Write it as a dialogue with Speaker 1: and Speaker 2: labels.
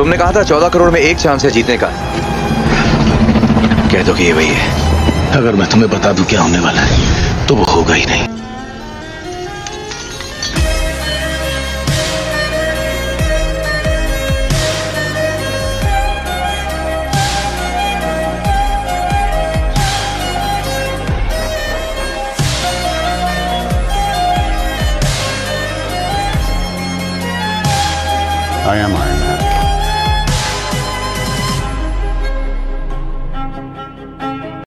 Speaker 1: तुमने कहा था चौदह करोड़ में एक चांस है जीतने का। कह दो कि ये वही है।
Speaker 2: अगर मैं तुम्हें बता दूँ क्या होने वाला है तो वो होगा ही नहीं।
Speaker 3: I am Iron Man.